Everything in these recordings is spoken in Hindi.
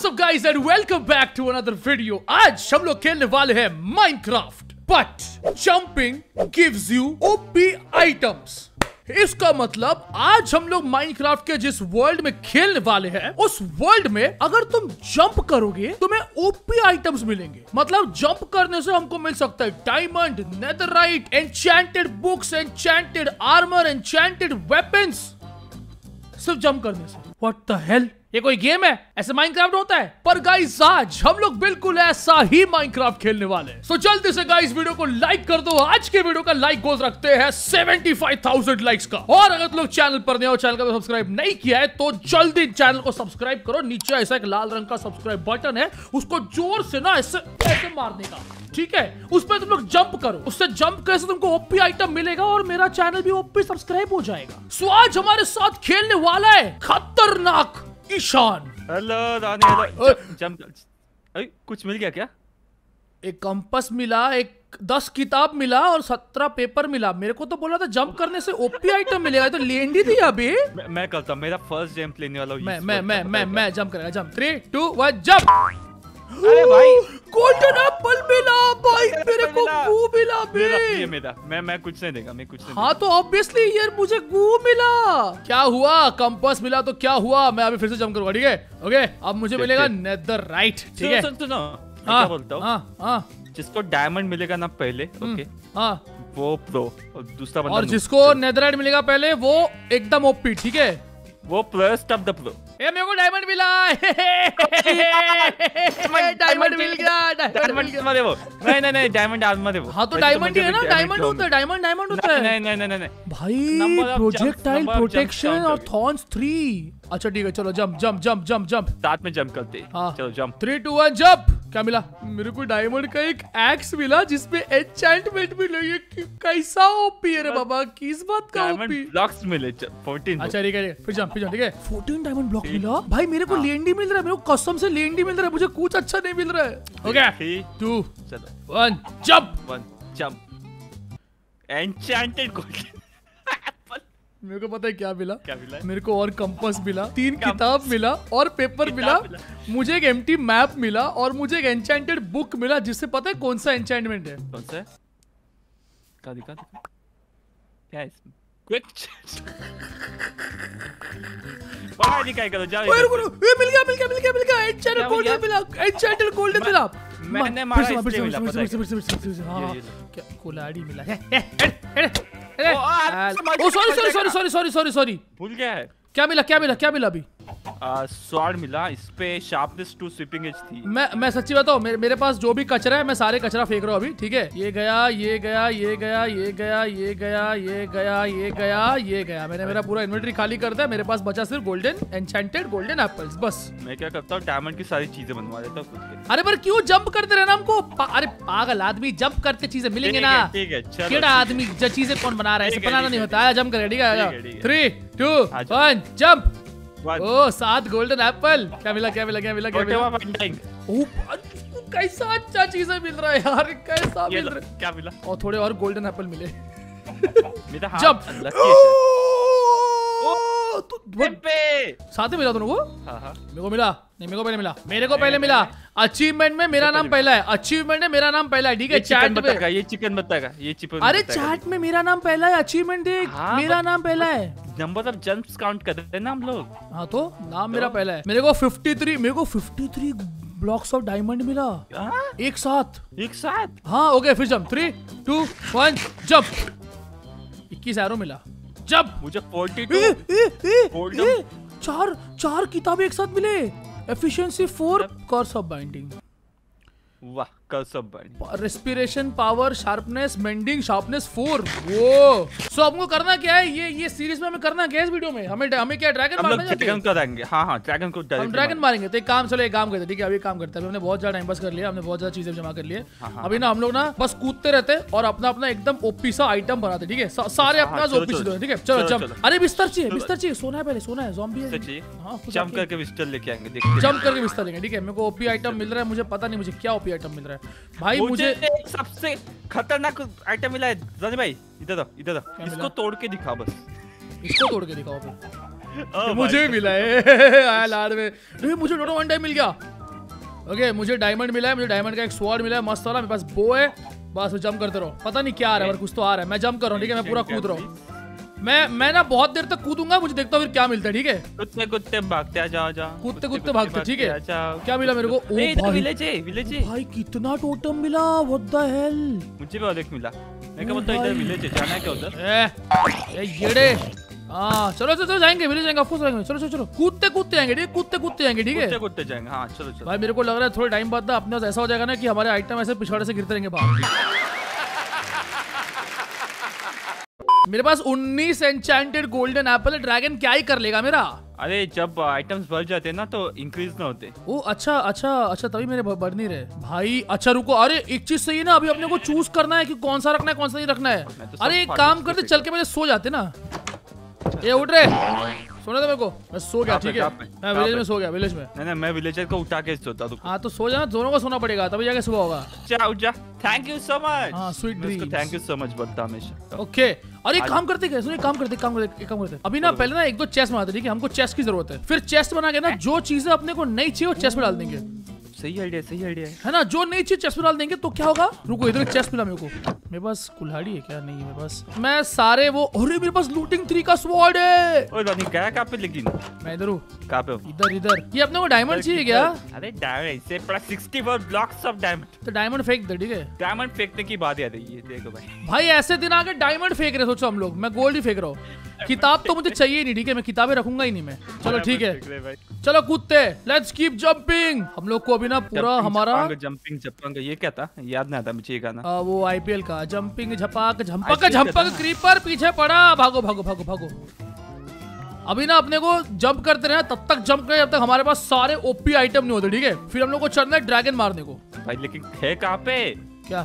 What's up, guys, and welcome back to another video. आज हम लोग खेलने वाले हैं Minecraft. But jumping gives you OP items. इसका मतलब आज हम लोग माइनक्राफ्ट के जिस वर्ल्ड में खेलने वाले हैं, उस वर्ल्ड में अगर तुम जंप करोगे, तुम्हें ओपी आइटम्स मिलेंगे मतलब जंप करने से हमको मिल सकता है diamond netherite enchanted books enchanted armour enchanted weapons सिर्फ़ जंप करने से व्हाट द हेल ये कोई गेम है? ऐसे माइनक्राफ्ट होता है? पर गाइस आज हम लोग बिल्कुल ऐसा ही माइनक्राफ्ट खेलने वाले हैं। सो जल्दी से गाइस वीडियो को लाइक कर दो। आज के वीडियो का लाइक गोल रखते हैं 75,000 लाइक्स का। और अगर तुम लोग चैनल पर नए हो चैनल का सब्सक्राइब नहीं किया है तो जल्दी चैनल को सब्सक्राइब करो। नीचे ऐसा एक लाल रंग का सब्सक्राइब बटन है उसको ज़ोर से ना ऐसे ऐसे मारने का। ठीक है? उस पर तुम लोग जंप करो। उससे जंप कैसे तुमको ओपी आइटम मिलेगा और मेरा चैनल भी ओपी सब्सक्राइब हो जाएगा। सो आज हमारे साथ खेलने वाला है खतरनाक ईशान हेलो रानी हेलो। अरे कुछ मिल गया क्या? एक कंपस मिला एक दस किताब मिला और सत्रह पेपर मिला। मेरे को तो बोला था जंप करने से ओपी आइटम मिलेगा तो लेंडी थी अभी। मैं, मैं करता मेरा फ़र्स्ट जंप लेने वाला हूँ मैं मैं मैं मैं मैं जंप करेगा jump. Three two one jump अरे भाई। गोल्डन एप्पल मिला भाई मेरे को गू मिला बे। ये मेरा मैं मैं कुछ नहीं देगा मैं कुछ नहीं हाँ तो ऑब्वियसली यार मुझे गू मिला। क्या हुआ? कंपास मिला तो क्या हुआ? मैं अभी फिर से जंप करूँगा ठीक है? ओके अब मुझे मिलेगा नेदर राइट ठीक है? सुन सुन हाँ क्या बोलता हूँ? हाँ हाँ। जिसको डायमंड मिलेगा ना पहले ओके हाँ। वो प्रो और दूसरा बंदा और जिसको नेदरराइट मिलेगा पहले वो एकदम ओपी ठीक है? वो प्रो स्टॉप द प्रो ए मेरे को डायमंड मिला। डायमंड मिल गया डायमंड मत देवो नहीं नहीं नहीं डायमंड आज मत देवो हाँ तो डायमंड तो ही है ना डायमंड होता है। डायमंड डायमंड होता है। नहीं नहीं नहीं नहीं भाई प्रोजेक्टाइल प्रोटेक्शन और थॉर्न्स 3 अच्छा ठीक है चलो jump jump jump jump jump साथ में जंप करते हाँ। चलो jump three two one jump क्या मिला? मेरे को डायमंड का एक एक्स मिला जिसमें एन्चेंटमेंट मिला। ये कैसा ओपी है रे बाबा? किस बात का ओपी ब्लॉक्स मिले 14 अच्छा ठीक है फिर जंप फिर जंप ठीक है। 14 डायमंड ब्लॉक मिला? भाई मेरे को लेंडी मिल रहा है मेरे को कसम से लेंडी मिल रहा है मुझे कुछ अच्छा नहीं मिल रहा है। हो थ्री टू चलो। One jump one jump enchanted golden apple मेरे को पता है क्या मिला? क्या मिला? मेरे को और कंपास मिला तीन किताब मिला और पेपर मिला मिला। मुझे एक एम्प्टी मैप मिला और मुझे एक एन्चेंटेड बुक मिला जिससे पता है कौन सा एन्चेंटमेंट है। कौन सा दिखा दिखा क्या इसमें क्विक पढ़ाई लिखाई करो जाओ रुको, रुको, ये मिल गया मिल गया मिल गया मिल गया। एन्चेंटेड क्या गोल्डन मिला एन्चेंटेड गोल्डन मिला। मैंने मारा इसलिए मिला, पता है। क्या? कोलाड़ी मिला। हे, ओ, sorry sorry sorry sorry sorry sorry भूल गया। है क्या मिला क्या मिला क्या मिला अभी? स्वाड मिला इस पे शार्पनेस टू स्वीपिंग एज थी। मैं मैं सच्ची बताऊँ मेरे, मेरे पास जो भी कचरा है मैं सारे कचरा फेंक रहा हूँ अभी ठीक है? ये गया ये गया ये गया ये गया ये गया ये गया ये गया ये गया। मैंने मेरा पूरा इन्वेंटरी खाली कर दिया मेरे पास बचा सिर्फ़ गोल्डन एन्चेंटेड गोल्डन एप्पल्स बस। मैं क्या करता हूँ डायमंड की सारी चीज़ें बनवा देता हूँ अरे पर क्यों जंप करते रहना हमको? पा, अरे पागल आदमी जंप करते चीज़ें मिलेंगे ना। ठीक है केड़ा आदमी जो चीज़ें कौन बना रहा है ऐसे बनाना नहीं होता जंप ठीक है, है। है। Three two one jump. ओ सात गोल्डन एप्पल क्या मिला क्या मिला क्या मिला क्या मिला? ओ, कैसा अच्छा चीज़ें मिल रहा है यार कैसा मिल रहा है? क्या मिला? और थोड़े और गोल्डन एप्पल मिले। unlucky है तो साथ में मिला को? हाँ हाँ। मेरे को मिला। नहीं मेरे को पहले मिला। मेरे को पहले मिला। अचीवमेंट में मेरा नाम पहला है। अचीवमेंट में मेरा नाम पहला है ठीक है? चैट में ये चिकन बताएगा ये चिकन अरे चैट में मेरा नाम पहला है अचीवमेंट देख। हाँ, मेरा नाम पहला है। नंबर ऑफ़ जंप्स काउंट कर रहे हैं ना हम लोग? हाँ तो नाम तो? मेरा पहला है। मेरे को 53 मेरे को 53 ब्लॉक्स ऑफ़ डायमंड मिला? एक साथ। एक साथ? हाँ ओके फिर jump three two one jump इक्कीस एरो मिला। जंप मुझे 42 ए, ए, ए, Hold ए, चार चार किताबें एक साथ मिले। Efficiency four curse of binding वाह। कल सब बन respiration power sharpness mending sharpness four वो। सो हमको करना क्या है? ये ये सीरीज़ में हमें करना क्या है इस वीडियो में? हमें हमें क्या ड्रैगन मारना ड्रैगन हैं? हाँ हाँ ड्रैगन को हम ड्रैगन मारेंगे। मारेंगे। तो एक काम चलो एक काम करते ठीक है? अभी काम करते हैं। हमने बहुत ज़्यादा टाइम पास कर लिया हमने बहुत ज़्यादा चीज़ें जमा कर लिए। हाँ, हाँ, अभी ना हम लोग ना बस कूदते रहते हैं और अपना अपना एकदम ओपी सा आइटम बनाते ठीक है? सारे हाँ, अपना ओपी चलो, ठीक है? चलो चलो। अरे बिस्तर चाहिए बिस्तर चाहिए सोना है पहले सोना है जॉम्बी है। हाँ आपके- करके पिस्टल लेके आएँगे हैं। जंप करके बिस्तर लेंगे ठीक है? मेरे को ओपी आइटम मिल रहा है मुझे पता नहीं मुझे क्या ओपी आइटम मिल रहा है। भाई मुझे मुझे सबसे खतरनाक आइटम मिला है। भाई इधर दो इधर दो। इसको तोड़ के दिखा बस। इसको तोड़ के दिखाओ फिर। मुझे मिला है। आया लाड़ में। ए, मुझे डोडो वन टाइम मिल गया। ओके मुझे डायमंड मिला है मुझे डायमंड का एक स्वॉर्ड मिला है मस्त वाला मेरे पास बो है। बस जंप करते रहो। पता नहीं क्या आ रहा है कुछ तो आ रहा है। मैं जंप कर रहा हूँ ठीक है? मैं पूरा कूद रहा हूँ। मैं मैं ना बहुत देर तक कूदूँगा मुझे देखता हूँ फिर क्या मिलता है ठीक है? कुत्ते कुत्ते भागते आ जाओ जाओ। कुत्ते कुत्ते भागते ठीक है? क्या मिला मेरे को? ओ भाई। विलेज है विलेज है। भाई कितना टोटम मिला व्हाट द हेल मुझे भी एक मिला। मैं क्या बोलता इधर विलेज है जाना है क्या उधर? ए ए येड़े। हाँ चलो चलो चलो जाएँगे विलेज जाएँगे ऑफकोर्स जाएँगे। चलो चलो चलो। कूदते कूदते जाएँगे ठीक कूदते कूदते जाएँगे ठीक है? कुत्ते जाएँगे हाँ चलो चलो। भाई मेरे को लग रहा है थोड़े टाइम बाद ना अपने ऐसा हो जाएगा ना कि हमारे आइटम ऐसे पिछवाड़े से गिरते रहेंगे बाहर। मेरे पास 19 एनचैंटेड गोल्डन एप्पल ड्रैगन क्या ही कर लेगा मेरा? अरे जब आइटम्स बढ़ जाते हैं ना तो इंक्रीज ना होते। ओ अच्छा अच्छा अच्छा तभी मेरे बढ़ नहीं रहे। भाई अच्छा रुको अरे एक चीज़ सही है ना अभी अपने को चूज़ करना है कि कौन सा रखना है कौन सा नहीं रखना है। तो अरे एक काम करते चल के मेरे सो जाते ना। ये उठ रहे सुने तो मेरे को। मैं सो गया ठीक है? मैं विलेज में सो गया विलेज में। नहीं नहीं मैं विलेजर को उठा के सोता हूँ हाँ तो सो जाना दोनों को सोना पड़ेगा तभी जाके सुबह होगा। जा उठ जा। थैंक यू सो मच हाँ, sweet dreams. Thank you so much बोलता हमेशा। ओके और एक काम करते क्या? सुनिए काम करते काम करते एक काम करते। अभी ना पहले ना एक दो चेस्ट बनाते ठीक है? हमको चेस्ट की ज़रूरत है। फिर चेस्ट बना के ना जो चीज़ें अपने को नहीं चाहिए वो चेस्ट में डाल देंगे। सही आइडिया सही आइडिया है है ना? जो नहीं चाहिए चेस्ट में डाल देंगे तो क्या होगा? रुको इधर चेस्ट मिला मेरे को। मेरे पास कुल्हाड़ी है क्या? नहीं है मेरे पास। मैं सारे वो अरे मेरे पास लूटिंग थ्री का स्वॉर्ड है। ओए रानी गया कहाँ पे लेकिन मैं इधर हूँ। कहाँ पे इधर इधर। ये अपने को डायमंड चाहिए क्या? अरे डायमंड इससे पूरा 64 ब्लॉक्स ऑफ़ डायमंड तो डायमंड फेंक दे ठीक है? डायमंड फेंकने की बात याद है ये देखो भाई। भाई ऐसे दिन आके डायमंड फेंक रहे सोचो हम लोग। मैं गोल्ड ही फेंक रहा हूँ। किताब तो मुझे चाहिए नहीं ठीक है? मैं किताबें रखूँगा ही नहीं मैं। चलो ठीक है। चलो कूदते लेट्स कीप जंपिंग हम लोग को अभी ना पूरा हमारा जंपिंग जंपिंग ये क्या था? याद नहीं आता मुझे ये गाना। आ, वो आईपीएल का जंपिंग झपाक झंपक झंपक क्रीपर पीछे पड़ा। भागो भागो भागो भागो। अभी ना अपने को जंप करते रहे तब तक जंप करें जब तक हमारे पास सारे ओपी आइटम नहीं होते ठीक है? फिर हम लोग को चढ़ना है ड्रैगन मारने को। भाई लेकिन है कहाँ पे? क्या?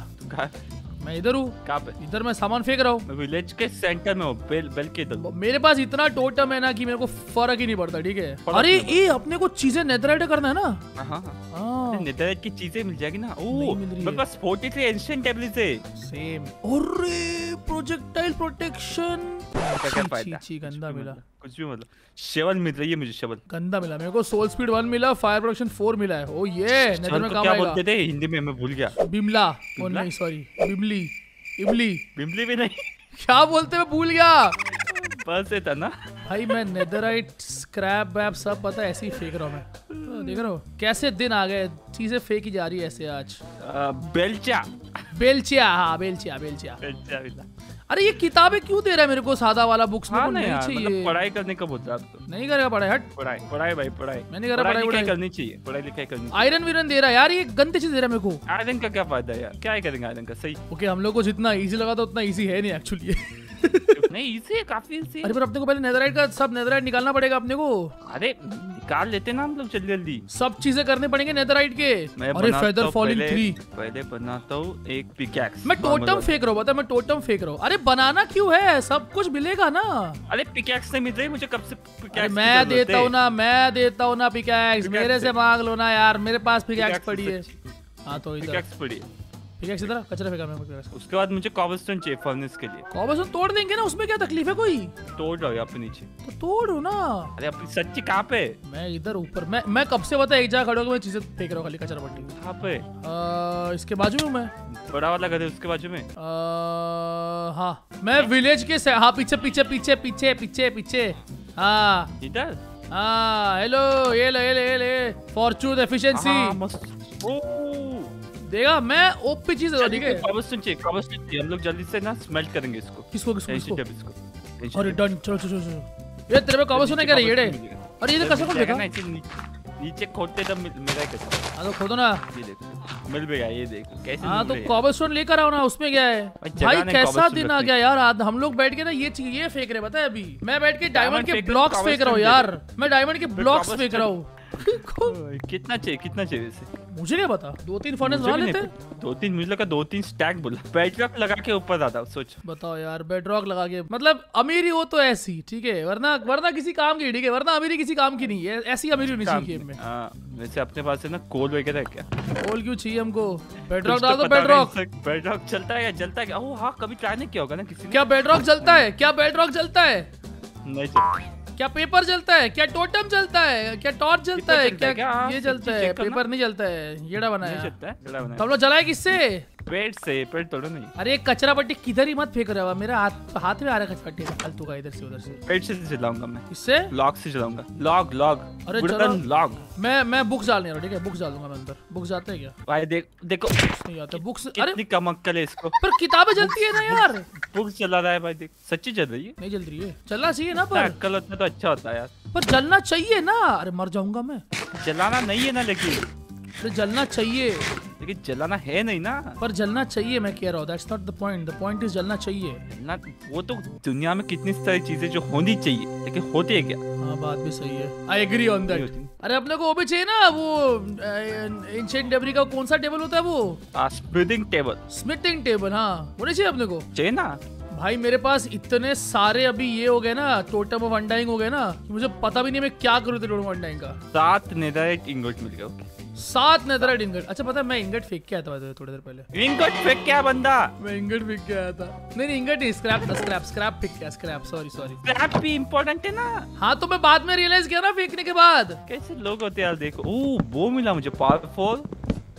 मैं इधर हूँ। कहाँ पे? इधर मैं सामान फेंक रहा हूँ। विलेज के सेंटर में हूँ बेल बेल के इधर मेरे पास इतना टोटम है ना कि मेरे को फ़र्क ही नहीं पड़ता ठीक है? अरे ये अपने को चीज़ें नेदराइट करना है ना? हाँ हाँ हाँ। हाँ। की चीज़ें मिल जाएगी ना? ओ मेरे। पास 43 एंशिएंट टेबलेट्स है। सेम अरे प्रोजेक्टाइल प्रोटेक्शन क्या गंदा मिला। कुछ भी मतलब। शवल मिल रही है मुझे शवल। गंदा मिला मेरे को सोल स्पीड वन मिला फायर प्रोडक्शन फोर मिला है। ओ ये नेदर में काम क्या बोलते थे? हिंदी में मैं भूल गया। बिमला। ओ नहीं सॉरी बिमली। इमली। बिमली भी नहीं। क्या बोलते मैं भूल गया? बस था ना। भाई मैं नेदराइट स्क्रैप वैप सब पता है ऐसे ही फेंक रहा हूँ मैं। तो देख रहा हो कैसे दिन आ गए? चीज़ें फेंकी जा रही है ऐसे आज। अ, बेलचा। बेलचिया हाँ बेलचिया बेलचिया बेलचा मिला। अरे ये किताबें क्यों दे रहा है मेरे को? सादा वाला बुक्स में हाँ को ना नहीं यार मतलब पढ़ाई करने का बोल रहा तो। नहीं करेगा पढ़ाई हट। पढ़ाई पढ़ाई भाई पढ़ाई। मैं नहीं कर रहा पढ़ाई लिखाई करनी चाहिए पढ़ाई लिखाई करनी चाहिए। आयरन वीरन दे रहा है यार ये गंदे चीज़ दे रहा है मेरे को। आयरन का क्या फ़ायदा है यार? क्या ही करेंगे आयरन का? सही। ओके हम लोग को जितना इजी लगा था उतना इजी है नहीं एक्चुअली नहीं इजी है काफ़ी इजी अरे पर अपने को पहले नेदराइट का सब नेदराइट निकालना पड़ेगा अपने को। अरे निकाल लेते ना हम लोग जल्दी जल्दी। सब चीज़ें करने पड़ेंगे नेदराइट के। अरे फेदर फॉलिंग थ्री पहले बनाता हूँ एक पिकैक्स मैं टोटम फेंक रहा हूँ। बता मैं टोटम फेंक रहा हूँ अरे बनाना क्यों है? सब कुछ मिलेगा ना। अरे पिकैक्स नहीं मिल रही मुझे कब से पिकैक्स मैं देता हूँ ना मैं देता हूँ ना पिकैक्स मेरे से मांग लो ना यार मेरे पास पिकैक्स पड़ी है। हाँ तो पिकैक्स पड़ी है। पिकैक्स इधर कचरा फेंका मैं पिकैक्स उसके बाद मुझे कॉबलस्टोन चाहिए फर्नेस के लिए। कॉबलस्टोन तोड़ देंगे ना उसमें क्या तकलीफ़ है कोई? तोड़ रहा यहाँ पे नीचे। तो तोड़ो ना। अरे अपनी सच्ची कहाँ पे? मैं इधर ऊपर मैं मैं कब से बता एक जगह खड़ा होकर मैं चीज़ें फेंक रहा हूँ खाली कचरा पट्टी। कहाँ पे? इसके बाजू में मैं। बड़ा वाला घर है उसके बाजू में? हाँ मैं विलेज के हाँ पीछे पीछे पीछे पीछे पीछे पीछे। हाँ। इधर? हाँ हेलो ये ले ये ले ये ले फॉर्चून एफिशिएंसी देगा मैं ओपी चीज़ है ठीक है कॉबलस्टोन चाहिए कॉबलस्टोन चाहिए हम लोग जल्दी से ना स्मेल्ट करेंगे इसको। किसको किसको किसको? अरे डन चलो चलो चलो ये तेरे पे कॉबल सुना क्या रे। येड़े अरे ये तो कैसे खोल देखा। नीचे खोदते तब मेरा ही कचरा हाँ तो खोदो ना। ये देखो मिल भी गया ये देखो कैसे हाँ तो कॉबलस्टोन लेकर आओ ना उसमें क्या है? भाई, कैसा दिन आ गया यार आज हम लोग बैठ के ना ये ये फेंक रहे पता है अभी? मैं बैठ के डायमंड के ब्लॉक्स फेंक रहा हूँ यार। मैं डायमंड के ब्लॉक्स फेंक रहा हूँ। कितना चाहिए कितना चाहिए वैसे? मुझे क्या पता। दो तीन फर्नेस बना नहीं लेते। दो तीन मुझे लगा दो तीन स्टैक बोला। बेडरॉक लगा के ऊपर आता सोच। बताओ यार बेडरॉक लगा के। मतलब अमीरी हो तो ऐसी ठीक है? वरना वरना किसी काम की ठीक है? वरना अमीरी किसी काम की नहीं है। ऐसी अमीरी होनी चाहिए गेम में। हाँ वैसे अपने पास है ना कोल वगैरह क्या? कोल क्यों चाहिए हमको? बेडरॉक तो डाल दो बेडरॉक बेडरॉक चलता है या जलता है क्या? ओह हाँ कभी ट्राई नहीं किया होगा ना किसी क्या बेडरॉक जलता है? क्या बेडरॉक जलता है? नहीं चलता क्या पेपर जलता है? क्या टोटम जलता है? क्या टॉर्च जलता है? क्या क्या? ये जलता है? पेपर नहीं जलता है येड़ा बनाया है। हम लोग जलाए किससे? पेट से पेट तोड़ो नहीं। अरे कचरा पट्टी किधर ही मत फेंक रहा है मेरा हाथ हाथ में आ रहा है कचरा पट्टी। फालतू का इधर से उधर से। पेट से जलाऊँगा मैं। इससे लॉग से जलाऊँगा। लॉग लॉग अरे चलो। लॉग मैं मैं बुक्स डालने रहा ठीक है? बुक्स डाल दूँगा मैं अंदर। बुक्स जाते हैं क्या? भाई देख देखो। नहीं आते। बुक्स अरे कितनी कमक करे इसको। पर किताबें जलती है ना यार। बुक चला रहा है भाई देख। सच्ची चल रही है। नहीं जल रही है। चलना चाहिए ना पर। अक्कल होता तो अच्छा होता है यार। पर जलना चाहिए ना। अरे मर जाऊँगा मैं। जलाना नहीं है ना लेकिन। जलना चाहिए। लेकिन जलाना है नहीं ना। पर जलना चाहिए मैं कह रहा हूँ that's not the point the point is जलना चाहिए। जलना वो तो दुनिया में कितनी सारी चीज़ें जो होनी चाहिए लेकिन होती है क्या? हाँ बात भी सही है। आई एग्री ऑन दैट अरे अपने को वो भी चाहिए ना वो एंशियंट डेबरी का कौन सा टेबल होता है वो? स्प्रिडिंग टेबल स्मिथिंग टेबल हाँ। वो नहीं चाहिए अपने को? चाहिए ना। भाई मेरे पास इतने सारे अभी ये हो गए ना टोटम ऑफ़ अंडाइंग हो गए ना कि मुझे पता भी नहीं मैं क्या करूँ टोटम ऑफ़ अंडाइंग का। सात नेदराइट इंगोट मिल गया सात नेदराइट इंगट अच्छा पता है मैं इंगट फेंक के आया था थोड़ी देर पहले। इंगट फेंक क्या बंदा? मैं इंगट फेंक के आया था नहीं नहीं इंगट नहीं स्क्रैप स्क्रैप स्क्रैप फेंक के स्क्रैप सॉरी सॉरी स्क्रैप भी इंपॉर्टेंट है ना? हाँ तो मैं बाद में रियलाइज़ किया ना फेंकने के बाद। कैसे लोग होते हैं यार देखो। ओ वो मिला मुझे पावरफुल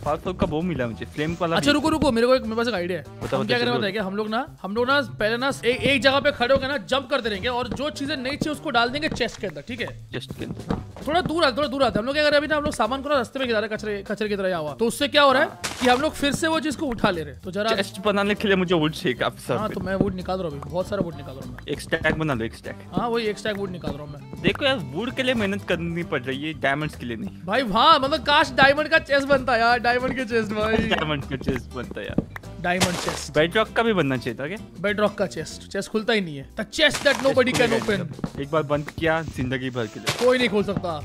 पावरफुल का वो मिला मुझे? फ्लेम वाला अच्छा रुको रुको मेरे को एक मेरे पास एक आइडिया है। बताओ, हम क्या बताओ, करें है क्या हम लोग ना हम लोग ना पहले ना एक, एक जगह पे खड़े होकर ना जंप करते रहेंगे और जो चीज़ें नहीं चाहिए उसको डाल देंगे चेस्ट के अंदर ठीक है? जस्ट के अंदर। थोड़ा दूर आते थोड़ा दूर आते हम लोग क्या कर रहे हैं अभी ना हम लोग सामान को ना रास्ते में गिरा रहे कचरे कचरे की तरह हुआ। तो उससे क्या हो रहा है कि हम लोग फिर से वो चीज़ को उठा ले रहे हैं। तो जरा चेस्ट बनाने के लिए मुझे वुड चाहिए काफ़ी हाँ सारा तो मैं वुड निकाल रहा हूँ अभी। बहुत सारा वुड निकाल रहा हूँ मैं। एक स्टैक बना लो एक स्टैक हाँ वही एक स्टैक वुड निकाल रहा हूँ मैं। देखो यार वुड के लिए मेहनत करनी पड़ रही है डायमंड्स के लिए नहीं। भाई हाँ मतलब काश डायमंड का चेस्ट बनता यार। डायमंड के चेस्ट भाई। डायमंड का चेस्ट बनता है यार। डायमंड चेस्ट बेड रॉक का भी बनना चाहिए था क्या? बेड रॉक का चेस्ट चेस्ट खुलता ही नहीं है। The chest that nobody can open एक बार बंद किया ज़िंदगी भर के लिए। कोई नहीं खोल सकता।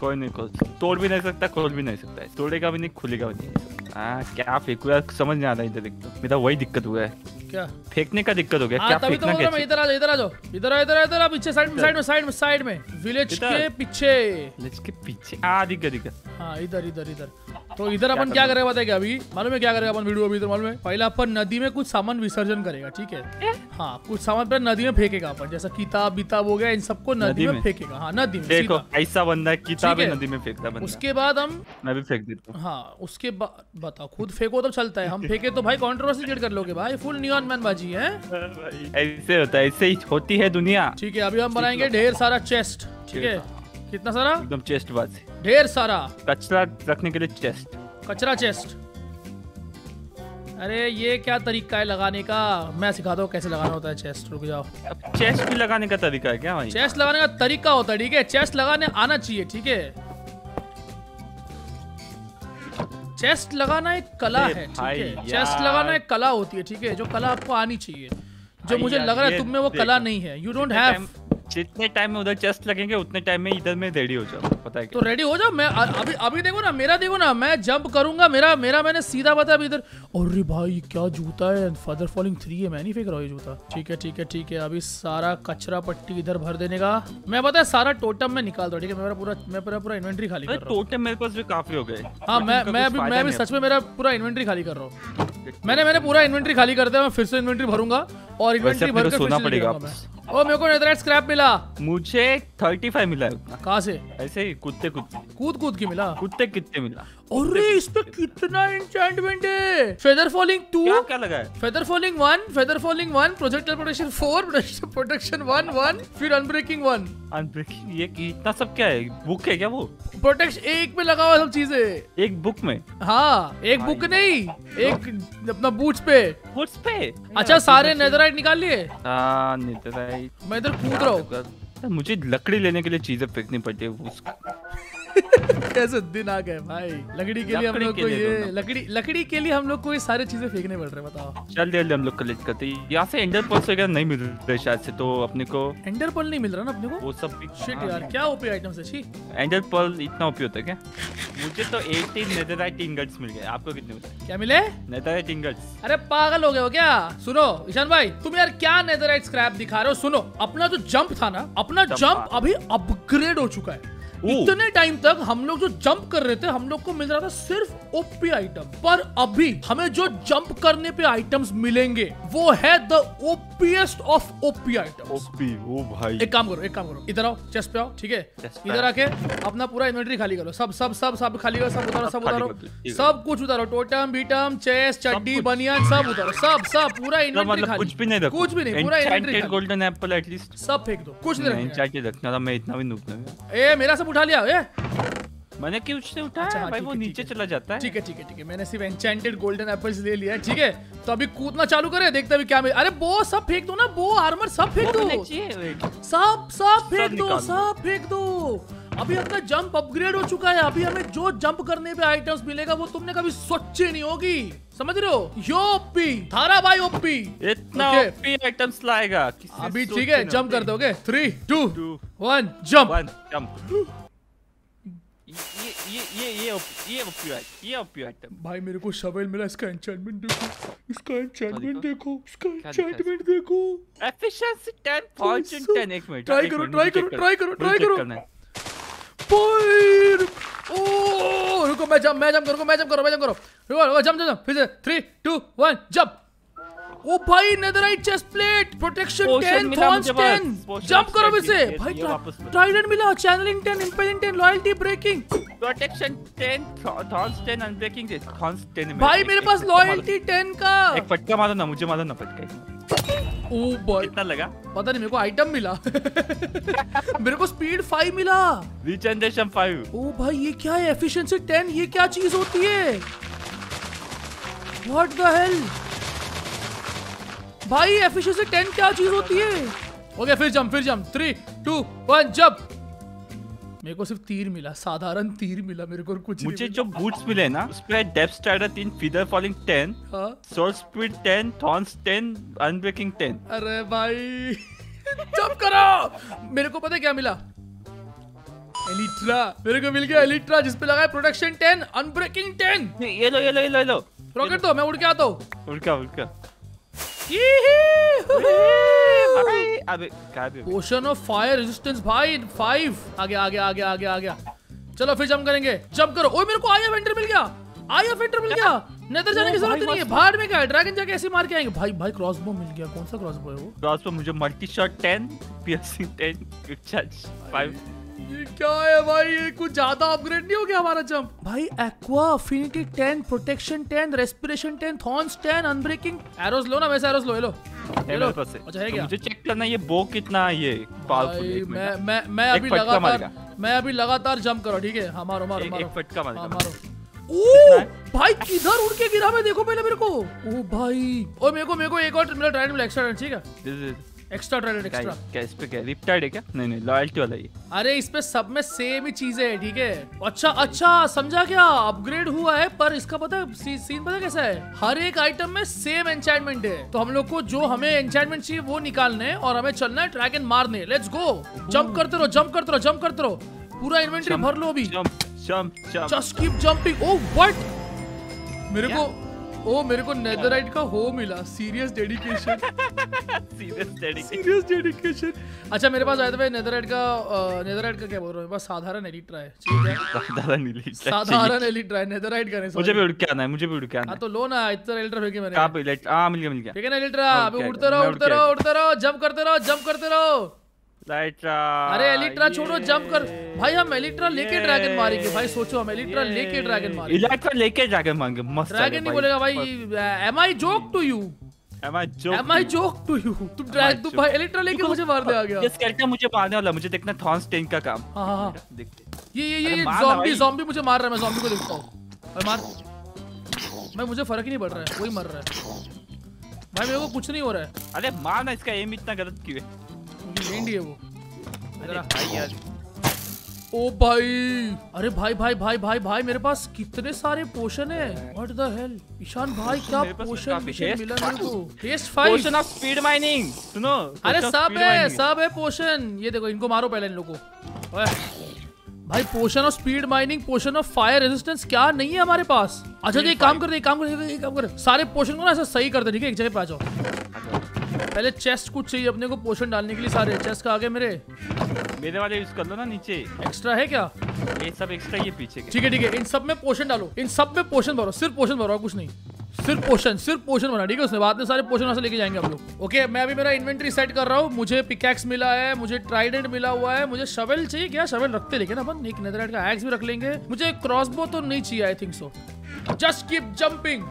कोई नहीं खोल तोड़ भी नहीं सकता खोल भी नहीं सकता तोड़ेगा भी नहीं खुलेगा भी नहीं। हाँ क्या फेंकू यार समझ नहीं आ रहा इधर एक तो मेरा वही दिक्कत हुआ है। क्या? फेंकने का दिक्कत हो गया। हाँ क्या तभी तो फेंकना बोल रहा इधर आ जाओ इधर आ जाओ। इधर आ इधर आ इधर आ पीछे साइड में साइड में साइड में साइड में। विलेज के पीछे। इसके पीछे। आ दिक्कत दिक्कत। हाँ इधर इधर इधर। तो इधर अपन क्या करेगा बताएगा अभी? मालूम है क्या करेगा अपन वीडियो अभी इधर मालूम है? पहले अपन नदी में कुछ सामान विसर्जन करेगा ठीक है? हाँ कुछ सामान पर नदी में फेंकेगा अपन जैसा किताब बिताब हो गया इन सबको नदी नदी में में? फेंकेगा। हाँ नदी में देखो ऐसा बंदा है किताबें है। नदी में फेंकता बंदा। उसके बाद हम मैं भी फेंक देता हूँ। हाँ उसके बाद बताओ खुद फेंको तो चलता है। हम फेंके तो भाई कॉन्ट्रोवर्सी क्रिएट कर लोगे भाई। फुल नियॉन मैन बाजी है ऐसे होता है ऐसे ही होती है दुनिया। ठीक है अभी हम बनाएँगे ढेर सारा चेस्ट ठीक है। कितना सारा? एकदम चेस्ट बाज ढेर सारा। कचरा रखने के लिए चेस्ट कचरा चेस्ट अरे ये क्या तरीका है लगाने का? मैं सिखाता हूँ कैसे लगाना होता है चेस्ट रुक जाओ। अब चेस्ट भी लगाने का तरीका है क्या भाई? चेस्ट लगाने का तरीका होता है ठीक है? चेस्ट लगाने आना चाहिए ठीक है? चेस्ट लगाना एक कला है ठीक है? चेस्ट लगाना एक कला होती है ठीक है? जो कला आपको आनी चाहिए। जो मुझे लग रहा है तुम में वो कला नहीं है। यू डोंट हैव जितने टाइम में उधर चेस्ट लगेंगे उतने टाइम में इधर में रेडी हो जाओ पता है तो रेडी हो जाओ मैं अभी अभी देखो ना मेरा देखो ना मैं जंप करूँगा मेरा मेरा मैंने सीधा बता अभी इधर अरे भाई क्या जूता है? फर्दर फॉलिंग थ्री है मैं नहीं फेंक रहा हूँ ये जूता. ठीक है ठीक है ठीक है अभी सारा कचरा पट्टी इधर भर देने का। मैं पता है सारा टोटम में निकाल दो ठीक है मेरा पूरा मैं पूरा पूरा इन्वेंट्री खाली कर रहा हूँ। टोटम मेरे पास भी काफ़ी हो गए। हाँ मैं मैं अभी मैं भी सच में मेरा पूरा इन्वेंट्री खाली कर रहा हूँ। मैंने मैंने पूरा इन्वेंट्री खाली कर दिया मैं फिर से इन्वेंट्री भरूँगा और इन्वेंट्री भर को सोना पड़ेगा ओ मेरे को नेदराइट स्क्रैप मिला। मुझे थर्टी फाइव मिला है। कहाँ से? ऐसे ही कुत्ते कुत्ते। कूद कूद के मिला? कुत्ते कितने मिला। अरे इस पे कितना एन्चेंटमेंट है। फेदर फॉलिंग टू क्या क्या लगा है? Feather falling one feather falling one projectile protection four protection one one फिर अनब्रेकिंग वन अनब्रेकिंग ये इतना सब क्या है? बुक है क्या वो? प्रोटेक्शन एक पे लगा हुआ सब चीज़ें। एक बुक में? हाँ एक बुक नहीं एक अपना बूट्स पे। बूट्स पे? अच्छा सारे नेदराइट निकाल लिए? हाँ नेदराइट मैं इधर कूद रहा हूँ। मुझे लकड़ी लेने के लिए चीज़ें फेंकनी पड़ती है कैसे दिन आ गए भाई? लकड़ी के लिए हम लोग को ये लकड़ी लकड़ी के लिए हम लोग को ये सारी चीज़ें फेंकने पड़ रहे बताओ। चल जल्दी हम लोग कलेक्ट करते यहाँ से एंडर पर्स वगैरह नहीं मिल रहे शायद से तो अपने को एंडर पल नहीं मिल रहा ना अपने को? वो सब शिट हाँ, यार क्या ओपी आइटम है छी। एंडर पर्ल इतना उपयोग होता है क्या? मुझे तो 18 नेदरराइट इंगट्स मिल गए। आपको कितने मिले क्या मिले? नेदरराइट इंगट्स अरे पागल हो गए हो क्या? सुनो ईशान भाई तुम यार क्या नेदराइट स्क्रैप दिखा रहे हो? सुनो अपना जो जंप था ना अपना जंप। अभी अपग्रेड हो चुका है। इतने टाइम तक हम लोग जो जंप कर रहे थे हम लोग को मिल रहा था सिर्फ़ ओपी आइटम पर अभी हमें जो जंप करने पे आइटम्स मिलेंगे वो है the OPest of OP items OP ओ भाई। एक काम करो एक काम करो। इधर आओ चेस्ट पे आओ ठीक है? इधर आके अपना पूरा इन्वेंटरी खाली करो। सब सब सब सब खाली करो सब उतारो सब उतारो। सब कुछ उतारो। टोटम बीटम चेस्ट चड्डी। बनियान सब उतारो। सब सब पूरा इन्वेंटरी मतलब खाली। कुछ भी नहीं रखो। कुछ भी नहीं पूरा इन्वेंटरी गोल्डन एप्पल एटलीस्ट सब फेंक दो। कुछ नहीं रखना रखना था मैं इतना भी नूब नहीं ए मेरा सब उठा लिया ए? मैंने क्यों उसने उठाया अच्छा, भाई ठीक वो है, नीचे ठीक चला जाता है। ठीक है ठीक है ठीक है। मैंने सिर्फ़ एन्चेंटेड गोल्डन एप्पल्स ले लिया ठीक है? तो अभी कूदना चालू करे देखते अभी क्या अरे बो सब फेंक दो ना बो आर्मर सब फेंक दो। wait। सब सब फेंक दो। सब फेंक दो। अभी अपना जंप अपग्रेड हो चुका है अभी हमें जो जंप करने पे आइटम्स मिलेगा वो तुमने कभी सोची नहीं होगी। समझ रहे हो? यो ओपी थारा भाई ओपी इतना. ओपी आइटम्स लाएगा अभी ठीक है जंप कर दोगे? Three two one jump one, jump. ये ये ये ये ये ओपी आइटम ये ओपी आइटम भाई मेरे को शवेल मिला इसका एन्चेंटमेंट देखो। इसका एन्चेंटमेंट देखो? इसका एन्चेंटमेंट देखो। एफिशिएंसी 10 फॉर्च्यून सो- 10 एक मिनट एक करो, मुझे करो, try करो, check करो। ओ रुको मैं जंप मैं जंप करो मैं जंप करो मैं जंप करो रुको रुको जंप जंप फिर से थ्री टू वन जंप ओ भाई netherite chestplate protection 10 thorns 10 jump करो फिर से भाई। ट्राइडेंट मिला channelling 10 impaling 10 loyalty breaking protection 10 thorns 10 unbreaking thorns 10 मेरे भाई। मेरे पास। लॉयल्टी 10 का एक फटका मारो ना मुझे मारो ना फटका। ओ कितना लगा? पता नहीं मेरे को आइटम मिला। मेरे को स्पीड फाइव मिला। रिजनरेशन फाइव ओ भाई ये क्या है? एफिशिएंसी टेन ये क्या चीज़ होती है? व्हाट द हेल भाई एफिशिएंसी टेन क्या चीज़ होती है? ओके फिर जम फिर जम थ्री टू वन जंप मेरे को सिर्फ़ तीर मिला साधारण तीर मिला मेरे को कुछ मुझे जो बूट्स मिले ना उस पे डेप्थ स्ट्राइडर 3 फीदर फॉलिंग 10 हाँ। सोल स्पीड 10 थॉर्न्स 10 अनब्रेकिंग 10 अरे भाई जंप करो! मेरे को पता है क्या मिला? एलिट्रा मेरे को मिल गया एलिट्रा जिस पे लगा है प्रोटेक्शन 10 अनब्रेकिंग 10 ये लो ये लो ये लो ये लो। रॉकेट दो मैं उड़ के आता हूँ। उड़का उड़का Yee-hee! अबे पोशन ऑफ़ फायर रेजिस्टेंस भाई फाइव आगे आगे आगे आगे। आ गया चलो फिर जंप करेंगे। जंप करो। ओए मेरे को आया वेंटर मिल गया। आया वेंटर मिल गया। नेदर जाने की ज़रूरत नहीं है। बाहर में क्या है ड्रैगन जाके ऐसे मार के आएँगे। भाई भाई क्रॉसबो मिल गया। कौन सा क्रॉसबो है वो? क्रॉस पे मुझे multi shot 10 piercing 10 quick charge 5 ये क्या है भाई? ये कुछ ज़्यादा अपग्रेड नहीं हो गया हमारा जंप भाई aqua affinity 10 protection 10 respiration 10 thorns 10 unbreaking arrows लो ना वैसे एरोस लो ये लो। ये लो। मेरे पास अच्छा है तो क्या? मुझे चेक करना है ये बो कितना है ये पावरफुल मैं मैं मैं अभी लगातार मैं अभी लगातार जंप करो ठीक है? हाँ मारो मारो एक- फटका मारेगा। हाँ, मारो। ओ भाई किधर उड़ के गिरा? मैं देखो पहले मेरे को। ओ भाई। ओ मेरे को मेरे को एक और मेरा ट्राइड मिला एक्स्ट्रा ठीक है? एक्स्ट्रा एक्स्ट्रा क्या इस पे क्या? रिप्टाइड है क्या? नहीं नहीं लॉयल्टी वाला ये। अरे इस पे सब में सेम ही चीज़ें है ठीक है? अच्छा अच्छा समझा क्या? अपग्रेड हुआ है पर इसका पता सी, सीन पता कैसा है? हर एक आइटम में सेम एंचाइटमेंट है। तो हम लोग को जो हमें एंचाइटमेंट चाहिए वो निकालने और हमें चलना है ड्रैगन मारने। लेट्स गो जंप करते रहो जंप करते रहो जंप करते रहो। पूरा इन्वेंटरी भर लो अभी। Jump jump jump just keep jumping oh what मेरे को ओ मेरे को नेदरराइट का हो मिला। Serious dedication serious dedication serious dedication अच्छा मेरे पास आया था भाई नेदरराइट का नेदरराइट का क्या बोल रहा हूँ? बस साधारण एलिट्रा है। ठीक है। साधारण नीली साधारण एलिट्रा है। नेदरराइट का नहीं मुझे भी उड़ के आना है मुझे भी उड़ के आना हाँ है। तो लो ना इतना एलिट्रा फेंके मैंने। कहाँ पे लेट हाँ मिल गया मिल गया। ठीक है ना एलिट्रा मैं अभी उड़ते रहो उड़ते रहो उड़ते रहो जंप करते रहो जंप करते रहो। अरे एलिट्रा छोड़ो जंप कर। भाई हम एलिट्रा लेके। ड्रैगन मारेंगे। भाई सोचो हम एलिट्रा लेके ड्रैगन मारेंगे। लेके ड्रैगन मारेंगे। मस्त ड्रैगन नहीं बोलेगा भाई am I joke to you तुम ड्रैग तुम भाई एलिट्रा लेके मुझे मारने आ गया। ये स्केलेटन मुझे मारने वाला मुझे देखना थॉर्न्स का काम। हाँ हाँ हाँ। देखते ये ये ये मार जॉम्बी भाई। जॉम्बी मुझे मार रहा है मैं जॉम्बी को देखता हूँ। अरे मार। मैं मुझे फ़र्क ही नहीं पड़ रहा है वही मर रहा है। भाई मेरे को कुछ नहीं हो रहा है। अरे मार ना इसका एम इतना गलत क्यों है? है वो। अरे भाई यार ओ भाई। अरे भाई भाई भाई भाई भाई मेरे पास कितने सारे पोशन है। व्हाट द हेल ईशान भाई क्या पोशन मिला मेरे को? Test potion of speed mining सुनो अरे सब है सब है पोशन ये देखो इनको मारो पहले इन लोगों को। भाई potion of speed mining potion of fire resistance क्या नहीं है हमारे पास? अच्छा जी एक काम कर दे एक काम कर दे एक काम कर। सारे पोशन को ना ऐसा सही कर दे ठीक है? एक जगह पे आ जाओ। पहले चेस्ट कुछ चाहिए अपने को पोशन डालने के लिए सारे। चेस्ट का आगे मेरे। मेरे वाले यूज़ कर लो ना नीचे। एक्स्ट्रा है क्या? ये सब एक्स्ट्रा ये पीछे ठीक है ठीक है। इन सब में पोशन डालो। इन सब में पोशन भरो। सिर्फ़ पोषण भरो कुछ नहीं। सिर्फ़ पोषण सिर्फ़ पोशन बना ठीक है? उसने बाद में सारे पोषण वहाँ से लेके जाएँगे आप लोग। ओके मैं अभी मेरा इन्वेंट्री सेट कर रहा हूँ। मुझे पिकैक्स मिला है मुझे ट्राइडेंट मिला हुआ है मुझे शवेल चाहिए क्या? शवेल रखते लेकिन अपन? एक नेदरलाइट का एक्स भी रख लेंगे। मुझे क्रॉसबो तो नहीं चाहिए I think so just keep jumping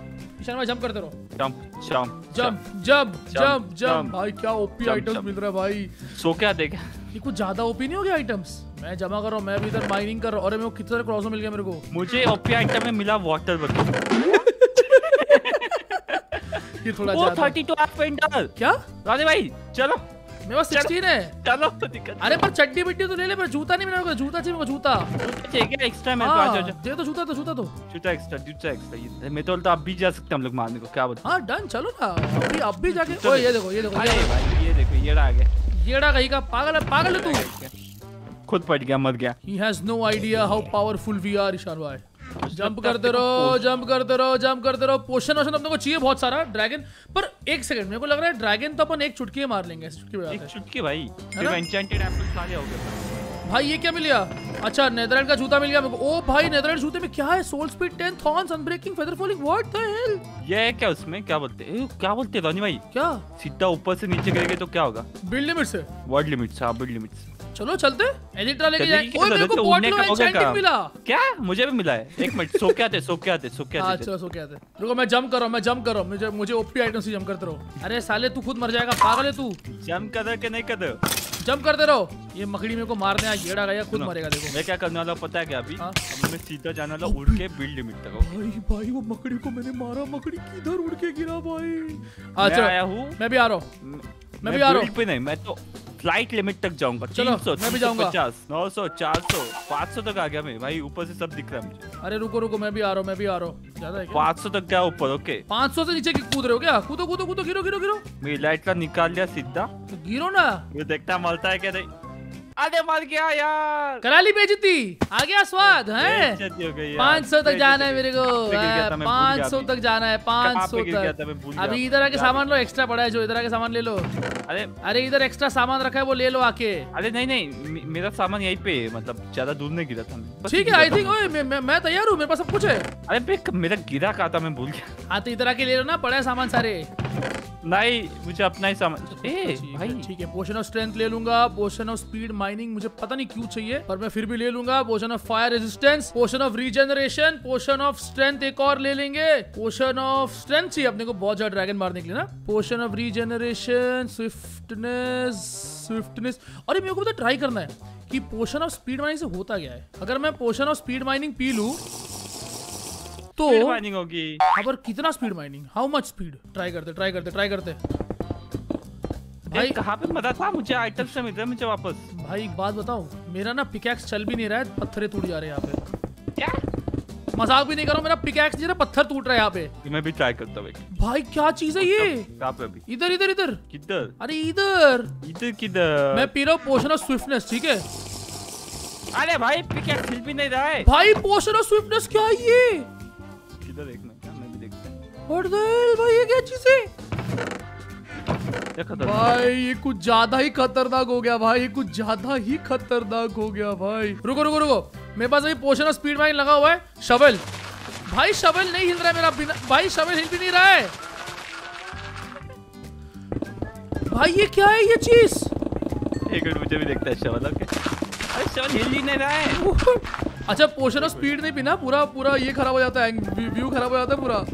Ishan भाई जंप करते रहो। Jump jump jump jump jump jump भाई क्या ओपी आइटम्स मिल रहा है भाई। सो क्या देखा? ये कुछ ज़्यादा ओपी नहीं हो गया आइटम्स मैं जमा कर रहा हूँ मैं भी इधर माइनिंग कर रहा हूँ। अरे मेरे को कितने क्रॉस मिल गया मेरे को। मुझे ओपी आइटम में मिला वाटर बकेट ये थोड़ा वो ज़्यादा। 32 आप पेंटर क्या? राधे भाई चलो। मेरे पास। 16 है। चलो दिक्कत अरे पर चड्डी बिड्डी तो ले ले पर जूता नहीं मेरे को जूता चाहिए मेरे को जूता। चाहिए क्या एक्स्ट्रा मेरे हाँ आ जाओ दे तो जूता तो जूता तो। जूता एक्स्ट्रा जूता एक्स्ट्रा ये मैं तो बोलता अब भी जा सकते हम लोग मारने को क्या बोलते हाँ? डन चलो ना। अभी अब भी जाके ओए ये देखो ये देखो अरे भाई ये देखो ये आ गया। येड़ा कहीं का पागल है पागल है तू। खुद पट गया मर गया। He has no idea how powerful we are Ishan भाई जंप करते रहो जंप करते रहो जंप करते रहो। पोशन वोशन अपने को चाहिए बहुत सारा ड्रैगन पर एक सेकंड मेरे को लग रहा है ड्रैगन तो अपन एक चुटकी मार लेंगे चुटकी एक चुटकी भाई एन्चेंटेड एप्पल सारे हो गए। भाई ये क्या मिल गया अच्छा नेदरलैंड का जूता मिल गया मेरे को। ओ भाई नेदरलैंड जूते में क्या है? Soul speed 10 thorns unbreaking feather falling what the hell ये क्या उसमें? क्या बोलते हैं? क्या बोलते हैं रोनी भाई? क्या? सीधा ऊपर से नीचे गिरेंगे तो क्या होगा? बिल्ड लिमिट से वर्ड लिमिट हाँ वर्ड लिमिट चलो चलते एलिट्रा लेके जाएँगे ओए मेरे को हो गया एन्चेंटिंग मिला। क्या? मुझे भी मिला है। एक मिनट सो के आते सो के आते सो के हाँ आते चलो सो क्या थे। रुको मैं जंप कर रहा हूँ मैं जंप कर रहा हूँ। मुझे मुझे ओपी आइटम से जंप करते रहो। अरे साले तू खुद मर जाएगा पागल है तू। जंप कर के नहीं कर जंप करते रहो। ये मकड़ी मेरे को मारने आ येड़ा गया खुद मरेगा देखो। मैं क्या करने वाला पता है क्या अभी? हाँ। अब मैं सीधा जाने वाला उड़ के बिल्ड लिमिट तक भाई भाई वो मकड़ी को मैंने मारा मकड़ी किधर उड़ के गिरा भाई? अच्छा आया हूँ। मैं भी आ रहा हूँ। मैं भी आ रहा हूँ। पे नहीं मैं तो फ़्लाइट लिमिट तक जाऊँगा चलो, 300, मैं भी जाऊँगा। नौ सौ चार सौ पाँच सौ तक आ गया मैं भाई ऊपर से सब दिख रहा है मुझे। अरे रुको रुको मैं भी आ रहा हूँ मैं भी आ रहा हूँ। ज़्यादा पाँच क्या? 500 तक क्या ऊपर? ओके। 500 से नीचे कूद रहे हो क्या? कूदो कूदो कूदो गिरो गिरो गिरो। मेरी लाइट का निकाल लिया सीधा। तो गिरो ना। ये देखता मलता है क्या नहीं? अरे मर गया यार। करा ली बेइज्जती। आ गया स्वाद है। पाँच सौ तक जाना है मेरे को। पाँच सौ तक जाना है पाँच सौ तक। अभी इधर आके सामान लो एक्स्ट्रा पड़ा है जो इधर आके सामान ले लो। अरे अरे इधर एक्स्ट्रा सामान रखा है वो ले लो आके। अरे नहीं नहीं मेरा सामान यहीं पे मतलब ज़्यादा दूर नहीं गिरा था ठीक है आई था थिंक मैं- मैं मैं तैयार हूँ मेरे पास सब कुछ है। अरे मेरा गिरा कहा था मैं भूल गया। हाँ तो इधर आके ले लो ना पड़ा है सामान सारे। नहीं मुझे अपना ही सामान ए ठीक भाई। है ठीक है पोशन ऑफ़ स्ट्रेंथ ले लूँगा पोशन ऑफ़ स्पीड माइनिंग मुझे पता नहीं क्यों चाहिए पर मैं फिर भी ले लूँगा। Potion of fire resistance potion of regeneration potion of strength एक और ले लेंगे। पोशन ऑफ़ स्ट्रेंथ चाहिए अपने को बहुत ज़्यादा ड्रैगन मारने के लिए ना। Potion of regeneration swiftness swiftness अरे मेरे को पता ट्राई करना है कि पोशन ऑफ़ स्पीड माइनिंग से होता क्या है। अगर मैं पोशन ऑफ़ स्पीड माइनिंग पी लूँ तो mining होगी। हाँ पर कितना speed mining how much speed try करते ट्राई करते ट्राई करते। भाई कहाँ पे मज़ा था? मुझे आइटम से मिल रहा है मुझे वापस। भाई एक बात बताओ मेरा ना पिकैक्स चल भी नहीं रहा है पत्थरे टूट जा रहे हैं यहाँ पे। क्या? मज़ाक भी नहीं कर रहा मेरा पिकैक्स नहीं रहा पत्थर टूट रहा है यहाँ पे। मैं भी ट्राई करता हूँ भाई क्या चीज़ है ये? कहाँ पे अभी? इधर इधर इधर। किधर? अरे इधर। इधर किधर? मैं पी रहा हूँ पोशन ऑफ़ स्विफ्टनेस ठीक है? अरे भाई पिक हिल भी नहीं रहा है। भाई पोशन ऑफ़ स्विफ्टनेस क्या है ये? किधर देखना क्या? मैं भी देखता हूँ? भाई ये क्या चीज़ है? भाई ये कुछ ज़्यादा ही खतरनाक हो गया भाई ये कुछ ज़्यादा ही खतरनाक हो गया भाई। रुको रुको रुको। मेरे पास अभी पोशन ऑफ़ स्पीड माइन लगा हुआ है। शवल भाई शवल नहीं हिल रहा है मेरा बिना भाई शवल हिल भी नहीं रहा है। भाई ये क्या है ये चीज़? एक मिनट मुझे भी देखता है शवल ओके अरे शवल हिल ही नहीं रहा है। अच्छा पोषण ऑफ़ स्पीड नहीं पीना पूरा पूरा ये खराब हो जाता है व्यू खराब हो जाता है पूरा।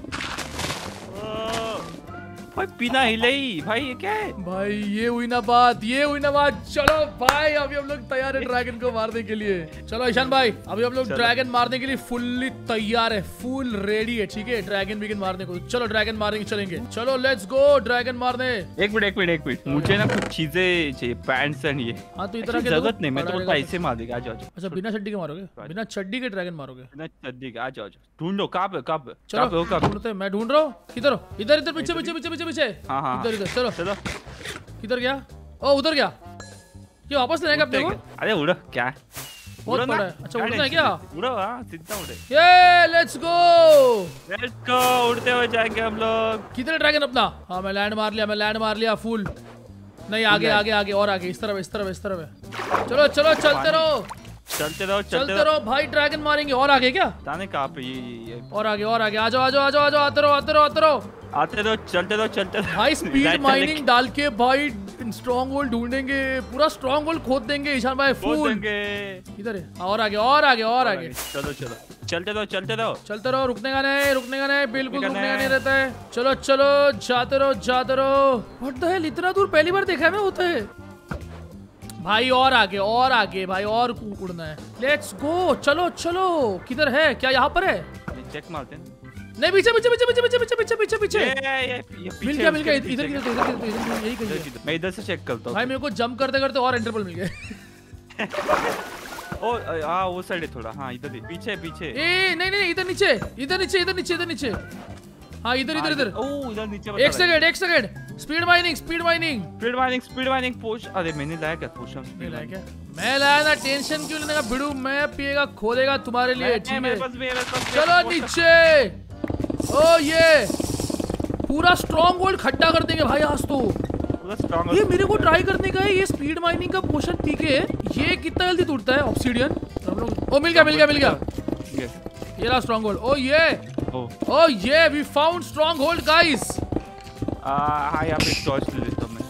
भाई बिना हिले ही। भाई ये क्या है? भाई ये हुई ना बात ये हुई ना बात। चलो भाई अभी हम लोग तैयार है ड्रैगन को मारने के लिए। चलो ईशान भाई अभी हम लोग ड्रैगन मारने के लिए फुल्ली तैयार है फुल रेडी है ठीक है? ड्रैगन बिगन मारने को। चलो ड्रैगन मारने चलेंगे। चलो लेट्स गो ड्रैगन मारने। एक मिनट एक मिनट एक मिनट। मुझे ना कुछ चीज़ें चाहिए पैंट्स एंड ये। हाँ तो इधर ज़रूरत नहीं मैं तो बोलता ऐसे मार देगा आ जाओ अच्छा बिना चड्डी के मारोगे? बिना चड्डी के ड्रैगन मारोगे? बिना चड्डी के आ जाओ आ जाओ। ढूंढो कहाँ पे कहाँ पे चलो कहाँ पे हो कहाँ पे? ढूंढते मैं ढूंढ रहा हूँ। किधर इधर इधर पीछे पीछे पीछे पीछे पीछे। हाँ, हाँ, इधर इधर चलो। चलो। किधर गया? ओ उधर गया। ये वापस लेने का अपने को? अरे उड़ो। क्या है? बहुत बड़ा है। अच्छा, उड़ना है क्या? उड़ो हाँ सीधा उड़े। ये लेट्स गो लेट्स गो उड़ते हुए जाएँगे हम लोग। किधर ड्रैगन अपना? हाँ मैं लैंड मार लिया मैं लैंड मार लिया फुल नहीं आगे आगे आगे और आगे। इस तरफ़ इस तरफ़ इस तरफ़ है। चलो चलो चलते रहो। चलते रहो चलते चलते रहो भाई ड्रैगन मारेंगे। और आगे क्या? जाने कहाँ पे ये ये ये। और आगे और आगे। आ जाओ आ जाओ आ जाओ आ जाओ आते रहो आते रहो आते रहो। आते रहो चलते रहो चलते रहो। भाई स्पीड माइनिंग डाल के भाई स्ट्रॉन्ग होल्ड ढूंढेंगे। पूरा स्ट्रॉन्ग होल्ड खोद देंगे ईशान भाई फूल इधर है? और आगे और आगे और आगे। चलो चलो। चलते रहो चलते रहो। चलते रहो रुकने का नहीं रुकने का नहीं बिल्कुल रुकने का नहीं। नहीं रहता है। चलो चलो जाते रहो जाते रहो। व्हाट द हेल इतना दूर पहली बार देखा है मैं होता है। भाई और आगे और आगे भाई और उड़ना है। लेट्स गो चलो चलो। किधर है? क्या यहाँ पर है? चेक मारते हैं। नहीं पीछे पीछे पीछे पीछे पीछे पीछे पीछे पीछे मिल गया मिल गया इधर पीछे इधर इधर इधर इधर यही कहीं इधर? मैं इधर से चेक करता हूँ। भाई मेरे को जंप करते करते और इंटरवल मिल गए। ओ हाँ वो साइड है थोड़ा। हाँ इधर पीछे पीछे। ए नहीं नहीं इधर नीचे इधर नीचे इधर नीचे इधर नीचे। हाँ इधर इधर इधर। ओ इधर नीचे एक सेकंड एक second speed mining speed mining speed mining speed mining पोश अरे मैंने लाया क्या? पोशन नहीं लाया क्या? मैं लाया ना टेंशन क्यों लेने का? भिड़ू मैं पिएगा खोलेगा तुम्हारे लिए ठीक है? है, है, चलो नीचे। ओ ये। पूरा स्ट्रॉन्ग होल्ड खट्टा कर देंगे भाई आज तो। ये मेरे को ट्राई करने का है ये स्पीड माइनिंग का पोशन पी के ये कितना जल्दी टूटता है? ऑब्सीडियन हम लोग ओ मिल गया मिल गया मिल गया। ये रहा स्ट्रॉन्ग होल्ड ओ ये। ओ Oh yeah, we found stronghold, guys. Uh, हाँ यहाँ पे टॉर्च ले लेता हूँ मैं।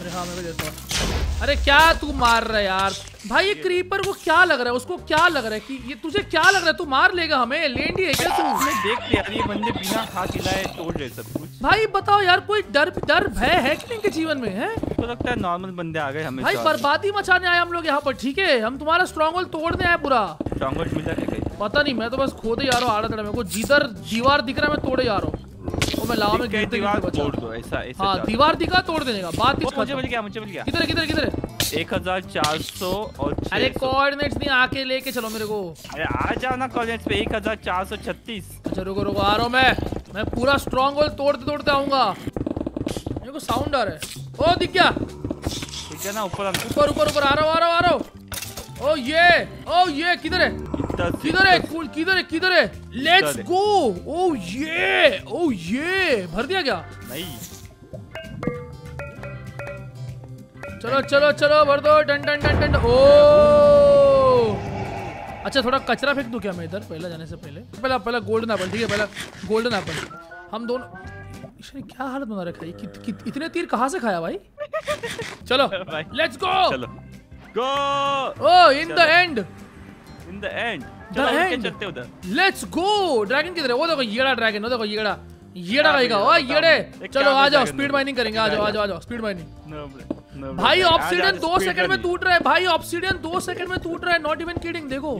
अरे हाँ मैं भी देता हूँ अरे क्या तू मार रहा है यार? भाई ये क्रीपर को क्या लग रहा है? उसको क्या लग रहा है कि ये तुझे क्या लग रहा है? तू मार लेगा हमें? लेंडी है क्या तू? देख लिया ये बंदे बिना खा खिलाए तोड़ रहे सब कुछ। भाई बताओ यार कोई डर डर भय है कि इनके जीवन में है? तो लगता है नॉर्मल बंदे आ गए हमें भाई बर्बादी मचाने आए हम लोग यहाँ पर ठीक है? हम तुम्हारा स्ट्रॉन्ग होल्ड तोड़ने आए पूरा। स्ट्रांगहोल्ड मिला कहीं पता नहीं मैं तो बस खोदे जा रहा हूँ आड़ा तड़ा मेरे को जिधर दीवार दिख रहा है मैं तोड़े जा रहा हूँ। वो मैं लावा में गिरते दीवार तोड़ दो ऐसा ऐसा हाँ। दीवार दिखा तोड़ देने का बात ओ, मुझे मिल गया मुझे मिल गया। किधर किधर किधर एक हज़ार चार सौ और अरे कोऑर्डिनेट्स नहीं आके लेके चलो मेरे को। अरे आ जाओ ना कॉलेज पे एक हज़ार चार सौ छत्तीस। अच्छा रुको रुको आ रहा हूँ मैं। मैं पूरा स्ट्रॉन्ग होल्ड तोड़ते तोड़ते आऊँगा। मेरे को साउंड आ रहा है। ओ दिख गया। ठीक है ना ऊपर ऊपर ऊपर ऊपर आ रहा हूँ आ रहा हूँ आ रहा हूँ। ओ ये ओ ये किधर है? किधर है? कूल किधर है? किधर है? लेट्स गो ओ ये ओ ये भर दिया क्या? नहीं चलो चलो चलो भर दो। टन टन टन टन ओ अच्छा थोड़ा कचरा फेंक दूँ क्या मैं इधर? पहले जाने से पहले। पहला पहला गोल्डन एप्पल ठीक है? पहला गोल्डन एप्पल हम दोनों इसने क्या हालत बना रखा है? कि, कि, इतने तीर कहाँ से खाया भाई? चलो लेट्स गो चलो। Go oh in the end in the end चलो के चलते उधर? लेट्स गो ड्रैगन किधर है? वो देखो येड़ा ड्रैगन वो देखो येड़ा। येड़ा आएगा ओ येड़े। चलो आ जाओ स्पीड माइनिंग करेंगे आ जाओ आ जाओ आ जाओ स्पीड माइनिंग. भाई ऑब्सीडियन दो सेकंड में टूट रहा है भाई ऑब्सीडियन दो सेकंड में टूट रहा है नॉट इवन किडिंग देखो।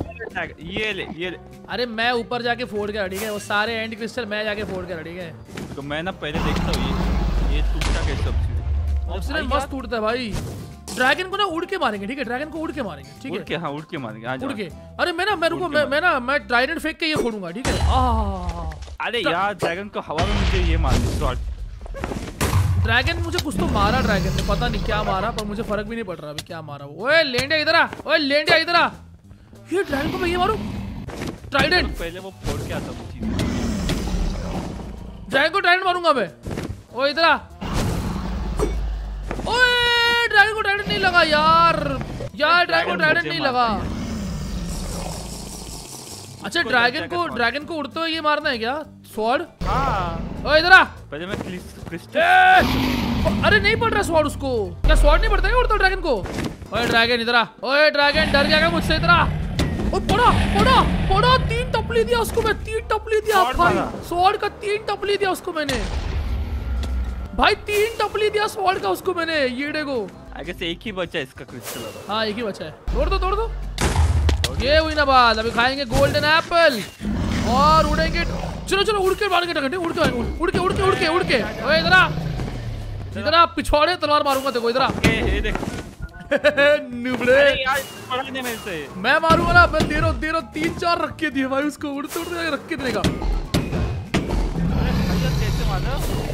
ये ले ये ले अरे मैं ऊपर जाके फोड़ के ठीक है? वो सारे एंड क्रिस्टल मैं जाके फोड़ के ठीक है? तो मैं ना पहले देखता हूँ ये ये टूटता कैसे ऑब्सीडियन ऑब्सीडियन मस्त टूटता है भाई। ड्रैगन को ना उड़ के मारेंगे ठीक है? ड्रैगन को उड़ के मारेंगे ठीक है? हाँ उड़ के मारेंगे आ उड़ के। अरे मैं ना मैं रुको मैं मैं ना मैं ट्राइडेंट फेंक के ये फोड़ूँगा ठीक है? अरे यार ड्रैगन को हवा में मुझे ये शॉट ड्रैगन मुझे कुछ तो मारा ड्रैगन ने पता नहीं क्या मारा पर मुझे फ़र्क भी नहीं पड़ रहा अभी क्या मारा वो। ओए लेंडिया इधर आ ओए लेंडिया इधर आ। ये ड्रैगन को मैं ये मारूं? ट्राइडेंट पहले वो फोड़ के आता ड्रैगन को ट्राइडेंट मारूँगा मैं। ओए इधर आ। ड्रैगन को ट्राइडेंट नहीं लगा यार। यार ड्रैगन को ड्रैगन नहीं लगा। अच्छा ड्रैगन को ड्रैगन को उड़ते हुए ये मारना है क्या? स्वॉर्ड हाँ। ओए इधर आ। पहले मैं क्रिस्टल अरे नहीं पड़ रहा स्वॉर्ड उसको। क्या स्वॉर्ड नहीं पड़ता क्या उड़ता ड्रैगन को? ओए ड्रैगन इधर आ। ओए ड्रैगन डर गया क्या मुझसे? इधर आ। ओ पड़ा पड़ा पड़ा तीन टपली दिया उसको मैं तीन टपली दिया। भाई स्वॉर्ड का तीन टपली दिया उसको मैंने। भाई तीन टपली दिया स्वॉर्ड का उसको मैंने येड़े को आई गेस एक ही बचा है इसका क्रिस्टल अब। हाँ एक ही बचा है। तोड़ दो तोड़ दो। ये हुई ना बात अभी खाएँगे गोल्डन एप्पल और उड़ेंगे चलो चलो उड़ के मार के टकटे उड़ के उड़ के उड़ के उड़ के उड़ के। ओए इधर आ। इधर आ पिछवाड़े तलवार मारूँगा देखो इधर आ। ए, देख। नुबड़े। मैं मारूँगा ना मैं दे रहा दे रहा तीन चार रख के दिए भाई उसको उड़ते उड़ते रख के देगा।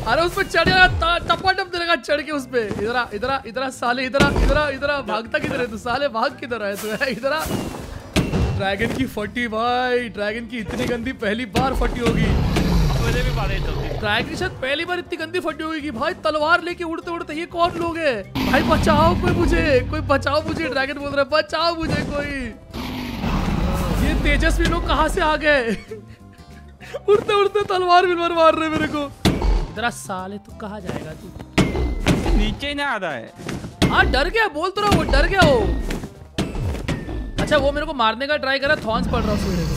अरे उस पे चढ़ जाएगा टपा टप देगा चढ़ के उस पे। इधर इधर इधर साले इधर इधर इधर भागता किधर है तू? साले भाग किधर आया तू? है इधर ड्रैगन की फटी भाई ड्रैगन की इतनी गंदी पहली बार फटी होगी। मुझे भी मारे तो ड्रैगन शायद पहली बार इतनी गंदी फटी होगी कि भाई तलवार लेके उड़ते उड़ते ये कौन लोग हैं? भाई बचाओ कोई मुझे कोई बचाओ मुझे ड्रैगन बोल रहा है बचाओ मुझे कोई। ये तेजस्वी लोग कहाँ से आ गए? उड़ते उड़ते तलवार भी मार रहे मेरे को। तेरा साले तू कहाँ जाएगा तू? नीचे ही ना आ रहा है। हाँ डर गया बोल तो रहा वो डर गया वो। अच्छा वो मेरे को मारने का ट्राई करा थॉन्स पड़ रहा उस मेरे को।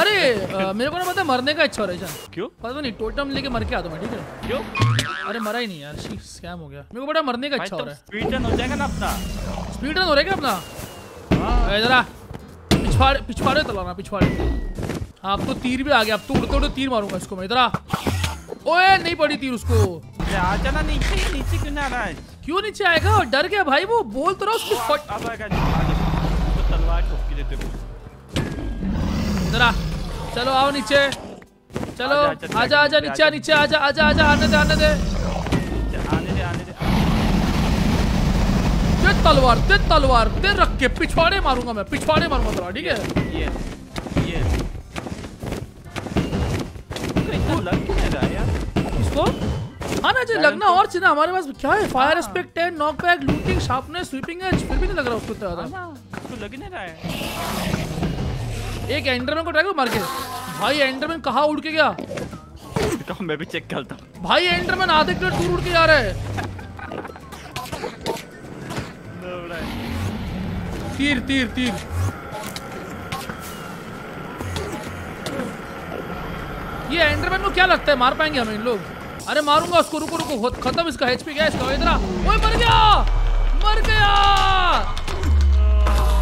अरे अ, मेरे को ना पता मरने का इच्छा हो रहा है क्यों? पता नहीं टोटम लेके मर के आता मैं ठीक है? क्यों? अरे मरा ही नहीं यार स्कैम हो गया। मेरे को बड़ा मरने का इच्छा हो तो रहा है। स्पीड रन हो जाएगा ना अपना। स्पीड रन हो रहा है क्या अपना? ए, जरा पिछवाड़े पिछवाड़े तलाना पिछवाड़े। हाँ अब तो तीर भी आ गया अब तो उड़ते उड़ते तीर मारूँगा इसको मैं इधर आ। ओए नहीं पड़ी तीर उसको। नीचे नीचे क्यों ना रहा है? क्यों नीचे आएगा? डर गया भाई वो बोल तो रहा उसकी फट। अब आएगा आगे तलवार ठोक के देते इधर चलो आओ नीचे। चलो आजा, आजा नीचे नीचे आजा। आजा आजा आने दे आने दे। आने दे आने दे। ते तलवार ते तलवार ते रख के पिछवाड़े मारूँगा मैं पिछवाड़े मारूँगा तेरा ठीक है? ये ये। लग क्यों नहीं रहा है यार। इसको? हाँ ना जी लगना और चाहिए हमारे पास क्या है? फायर एस्पेक्ट है knockback looting sharpness sweeping edge फिर भी नहीं लग रहा उसको हाँ ज़्यादा। तो लग नहीं रहा है। एक एंडरमैन को ट्राई करो मार के। भाई एंडरमैन कहाँ उड़ के गया? तो मैं भी चेक करता हूँ। भाई एंडरमैन आधे किलोमीटर दूर उड़ के जा रहा है। तीर तीर तीर। ये एंडरमैन को क्या लगता है? मार पाएँगे हम इन लोग। अरे मारूँगा उसको, रुको रुको खत्म इसका एचपी है इसका इधर। ओए, मर गया! मर गया!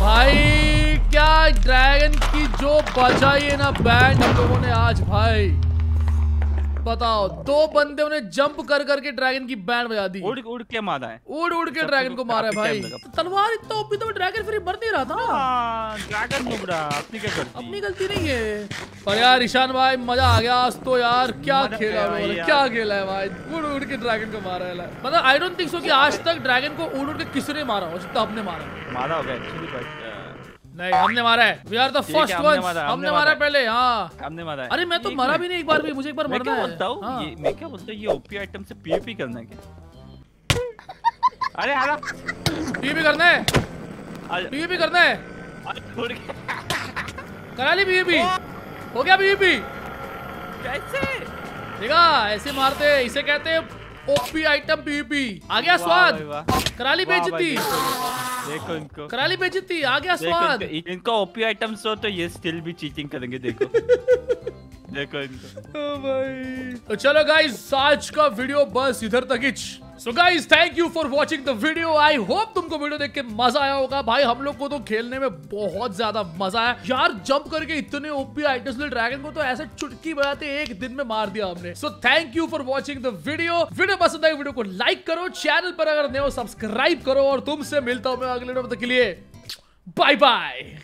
भाई, क्या ड्रैगन की जो बचाई है ना बैंड हम लोगों ने आज, भाई। बताओ दो बंदे ने जंप कर करके ड्रैगन की बैंड बजा दी। उड़ उड़ के मारा है। उड़ उड़ के ड्रैगन को मारा है भाई। तलवार इतना ओपी तो ड्रैगन फिर मर नहीं रहा था। हाँ ड्रैगन नुबड़ा अपनी क्या करती अपनी गलती नहीं है। पर यार ईशान भाई मज़ा आ गया आज तो यार। क्या खेला यार। क्या खेला है भाई। उड़ उड़ के ड्रैगन को मारा है। मतलब आई डोंट थिंक सो कि आज तक ड्रैगन को उड़ उड़ के किसी ने मारा हो जितना हमने मारा मारा होगा एक्चुअली नहीं हमने मारा है। We are the first one हमने मारा। पहले हाँ। हमने मारा है। अरे मैं तो मरा भी नहीं एक बार भी मुझे एक बार मरना है। बोलता हूँ? मैं क्या बोलता हूँ? ये ओपी आइटम से पीवीपी करना है अरे आला पीवीपी करना है। पीवीपी करना है। करा ली पीवीपी हो गया पीवीपी कैसे? देखा ऐसे मारते हैं इसे कहते हैं ओपी आइटम पीवीपी आ गया स्वाद। करा ली बेइज्जती। देखो, इनको। कराली बेइज्जती आ गया स्वाद। इनको इनको ओपी आइटम्स हो तो ये स्टिल भी चीटिंग करेंगे देखो। देखो इनको। भाई। तो चलो गाइस आज का वीडियो बस इधर तक ही। So guys thank you for watching the video I hope तुमको वीडियो देख के मज़ा आया होगा। भाई, हम लोग को तो खेलने में बहुत ज़्यादा मज़ा आया। यार जंप करके इतने ओपी आइटम्स ड्रैगन को तो ऐसे चुटकी बजाते एक दिन में मार दिया हमने। So thank you for watching the video video पसंद आई वीडियो को लाइक करो। चैनल पर अगर नए हो सब्सक्राइब करो। और तुमसे मिलता हूँ मैं अगले वीडियो के लिए बाय बाय